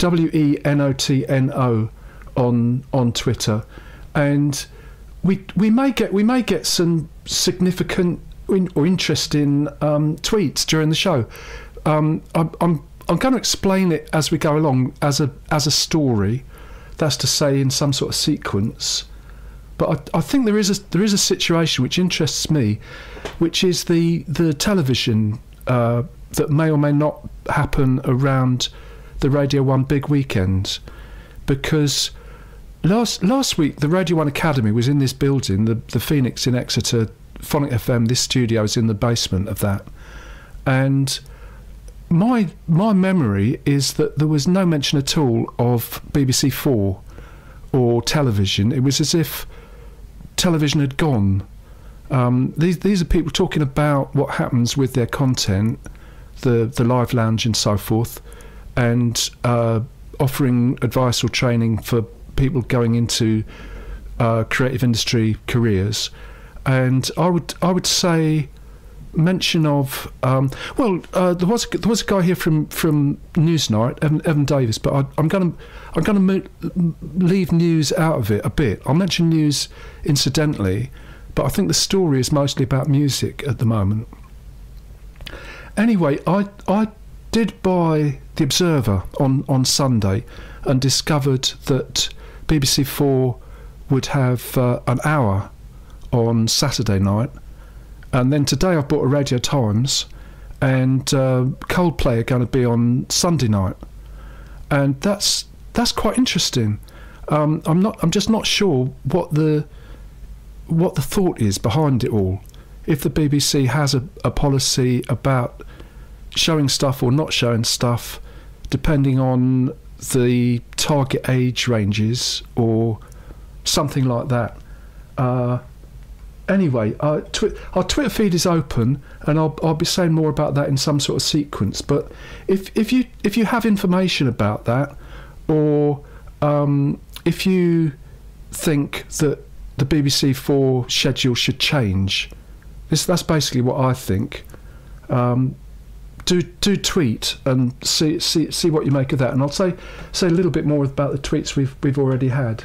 W E N O T N O on on Twitter, and we we may get we may get some significant or interesting um, tweets during the show. Um, I'm, I'm I'm going to explain it as we go along as a as a story. That's to say, in some sort of sequence. But I, I think there is a there is a situation which interests me, which is the the television uh, that may or may not happen around the Radio One big weekend, because last last week the Radio One Academy was in this building, the the Phoenix in Exeter, Phonic FM. This studio is in the basement of that, and my my memory is that there was no mention at all of BBC Four or television. It was as if television had gone. Um, these these are people talking about what happens with their content, the the live lounge and so forth, and uh, offering advice or training for people going into uh, creative industry careers. And I would I would say mention of um, well uh, there was there was a guy here from from Newsnight Evan, Evan Davis but I, am going to I'm going to leave news out of it a bit I'll mention news incidentally but I think the story is mostly about music at the moment anyway I I did buy the Observer on on Sunday and discovered that BBC 4 would have uh, an hour on Saturday night and then today I've bought a Radio Times, and uh, Coldplay are going to be on Sunday night, and that's that's quite interesting. Um, I'm not. I'm just not sure what the what the thought is behind it all. If the BBC has a, a policy about showing stuff or not showing stuff, depending on the target age ranges or something like that. Uh, anyway, uh, twi- our Twitter feed is open, and I'll I'll be saying more about that in some sort of sequence. But if if you if you have information about that, or um, if you think that the BBC Four schedule should change, this that's basically what I think. Um, do do tweet and see see see what you make of that, and I'll say say a little bit more about the tweets we've we've already had.